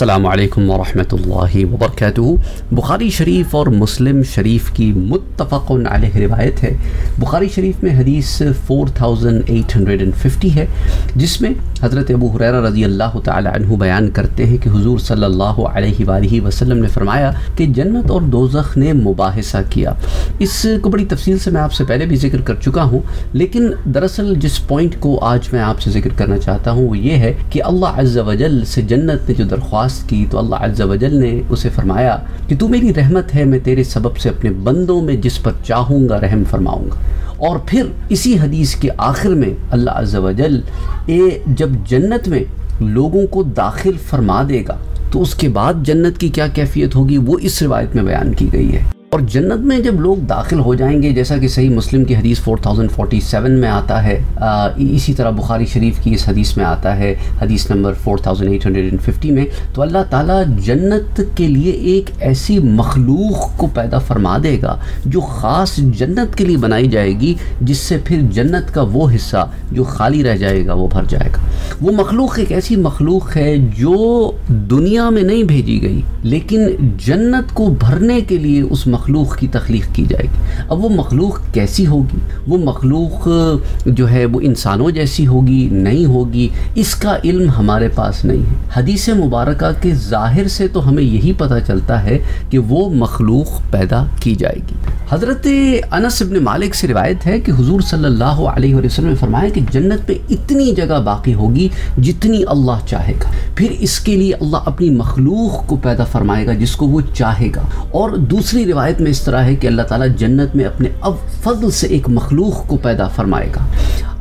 अस्सलाम वालेकुम वरहमतुल्लाहि वबरकातुहू बुखारी शरीफ और मुस्लिम शरीफ की अलैह रिवायत है। बुखारी शरीफ में हदीस 4850 है, जिसमें हज़रत अबू हुरैरा रज़ी अल्लाह अन्हु बयान करते हैं कि हुजूर सल्लल्लाहु अलैहि वसल्लम ने फरमाया कि जन्नत और दोज़ख ने मुबाहिसा किया। इसको बड़ी तफसील से मैं आपसे पहले भी ज़िक्र कर चुका हूँ, लेकिन दरअसल जिस पॉइंट को आज मैं आपसे ज़िक्र करना चाहता हूँ वो ये है कि अल्लाह अज़्ज़ा वजल से जन्नत ने जो दरख्वास्त की तो अल्लाह अज़्ज़ा वजल ने उसे फरमाया कि तू मेरी रहमत है, मैं तेरे सबब से अपने बंदों में जिस पर चाहूँगा, रहम फरमाऊँगा। और फिर इसी हदीस के आखिर में अल्लाह अज़्ज़ा वजल ए, जब जन्नत में लोगों को दाखिल फरमा देगा तो उसके बाद जन्नत की क्या कैफियत होगी? वो इस रिवायत में बयान की गई है। और जन्नत में जब लोग दाखिल हो जाएँगे जैसा कि सही मुस्लिम की हदीस 4047 में आता है आ, इसी तरह बुखारी शरीफ की इस हदीस में आता है हदीस नंबर 4850 में। तो अल्लाह ताला जन्नत के लिए एक ऐसी मखलूक को पैदा फरमा देगा जो ख़ास जन्नत के लिए बनाई जाएगी जिससे फिर जन्नत का वो हिस्सा जो खाली रह जाएगा वो भर जाएगा। वो मखलूक एक ऐसी मखलूक है जो दुनिया में नहीं भेजी गई लेकिन जन्नत को भरने के लिए उस मखलूक की तख्लीक की जाएगी। अब वो मखलूक कैसी होगी? वो मखलूक जो है वो इंसानों जैसी होगी, नहीं होगी? इसका इल्म हमारे पास नहीं है। हदीस मुबारक के ज़ाहिर से तो हमें यही पता चलता है कि वो मखलूक पैदा की जाएगी। हज़रत अनस इब्न मालिक से रिवायत है कि हुजूर सल्लल्लाहु अलैहि वसल्लम ने फरमाया कि जन्नत में इतनी जगह बाकी होगी जितनी अल्लाह चाहेगा। फिर इसके लिए अल्लाह अपनी मखलूक को पैदा फरमाएगा जिसको वो चाहेगा। और दूसरी रिवायत में इस तरह है कि अल्लाह ताला जन्नत में अपने अब फजल से एक मखलूक को पैदा फरमाएगा।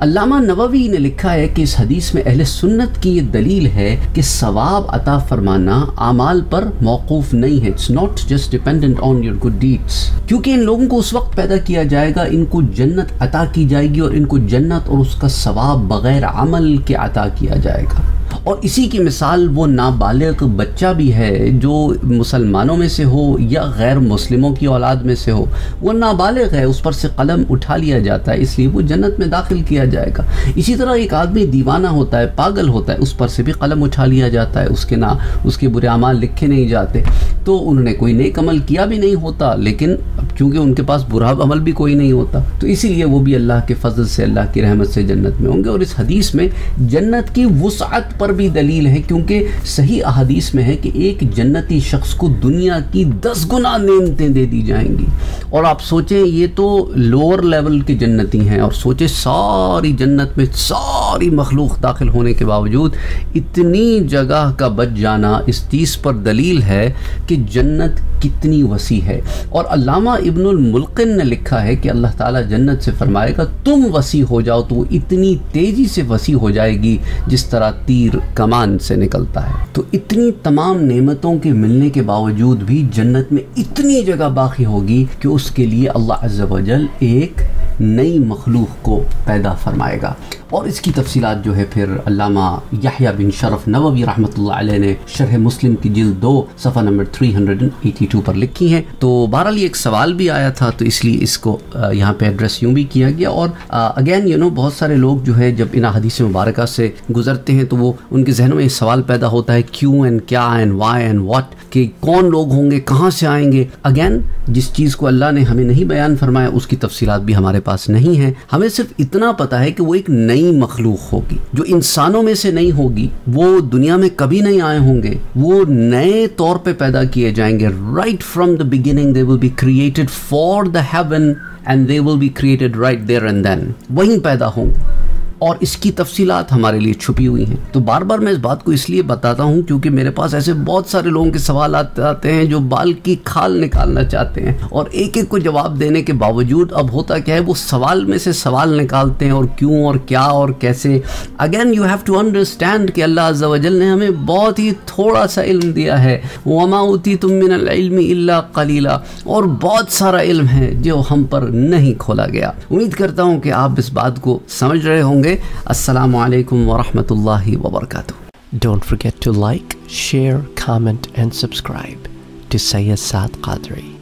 अल्लामा नववी ने लिखा है कि इस हदीस में अहले सुन्नत की ये दलील है कि सवाब अता फरमाना आमाल पर मौकूफ़ नहीं है। It's not just dependent on your good deeds क्योंकि इन लोगों को उस वक्त पैदा किया जाएगा, इनको जन्नत अता की जाएगी और इनको जन्नत और उसका सवाब बग़ैर अमल के अता किया जाएगा। और इसी की मिसाल वो नाबालिग बच्चा भी है जो मुसलमानों में से हो या गैर मुस्लिमों की औलाद में से हो, वो नाबालिग है, उस पर से कलम उठा लिया जाता है, इसलिए वो जन्नत में दाखिल किया जाएगा। इसी तरह एक आदमी दीवाना होता है, पागल होता है, उस पर से भी कलम उठा लिया जाता है, उसके ना, उसके बुरे अमाल लिखे नहीं जाते। तो उन्होंने कोई नेक अमल किया भी नहीं होता, लेकिन क्योंकि उनके पास बुरा अमल भी कोई नहीं होता। तो इसीलिए वो भी अल्लाह के फजल से, अल्लाह की रहमत से जन्नत में होंगे। और इस हदीस में जन्नत की वसात पर भी दलील है, क्योंकि सही अहदीस में है कि एक जन्नती शख्स को दुनिया की दस गुना नेमतें दे दी जाएँगी। और आप सोचें ये तो लोअर लेवल की जन्नती हैं और सोचें सारी जन्नत में सारी मखलूक दाखिल होने के बावजूद इतनी जगह का बच जाना इस चीज़ पर दलील है कि जन्नत कितनी वसी है। और अलामा इब्नुल मुल्किन ने लिखा है कि अल्लाह ताला जन्नत से फरमाएगा, तुम वसी हो जाओ तो इतनी तेज़ी से वसी हो जाएगी जिस तरह तीर कमान से निकलता है। तो इतनी तमाम नेमतों के मिलने के बावजूद भी जन्नत में इतनी जगह बाकी होगी कि उसके लिए अल्लाह अजल एक नई मखलूक को पैदा फरमाएगा। और इसकी तफसीलात जो है फिर अल्लामा याहिया बिन शरफ नववी अलैह ने शरह मुस्लिम की जिल्द दो, सफ़ा नंबर 382 पर लिखी है। तो बहरहाल एक सवाल भी आया था तो इसलिए इसको यहाँ पे एड्रेस यूँ भी किया गया। और अगेन यू नो बहुत सारे लोग जो है जब इन हदीस मुबारक से गुजरते हैं तो वो उनके जहनों में सवाल पैदा होता है, क्यों एंड क्या एंड वाई एंड वाट कि कौन लोग होंगे, कहाँ से आएँगे? अगेन जिस चीज़ को अल्लाह ने हमें नहीं बयान फरमाया, उसकी तफसीलात भी हमारे पास नहीं है, हमें सिर्फ़ इतना पता है कि वो एक नई मखलूक होगी। जो इंसानों में से नहीं होगी, वो दुनिया में कभी नहीं आए होंगे। वो नए तौर पे पैदा किए जाएँगे। Right from the beginning they will be created for the heaven and they will be created right there and then वहीं पैदा होंगे। और इसकी तफसीलात हमारे लिए छुपी हुई हैं। तो बार बार मैं इस बात को इसलिए बताता हूँ क्योंकि मेरे पास ऐसे बहुत सारे लोगों के सवाल आते हैं जो बाल की खाल निकालना चाहते हैं और एक एक को जवाब देने के बावजूद अब होता क्या है, वो सवाल में से सवाल निकालते हैं और क्यों और क्या और कैसे। Again you have to understand कि अल्लाह अज्जल ने हमें बहुत ही थोड़ा सा इल्म दिया है। वमा उती तुम मिनल्मी इल्ला कलीला। और बहुत सारा इल्म है जो हम पर नहीं खोला गया। उम्मीद करता हूँ कि आप इस बात को समझ रहे होंगे। করে আসসালামু আলাইকুম ওরহমতুল্লাহি ওবরকাত Don't forget to like, share, comment and subscribe to Sayyid Saad Qadri.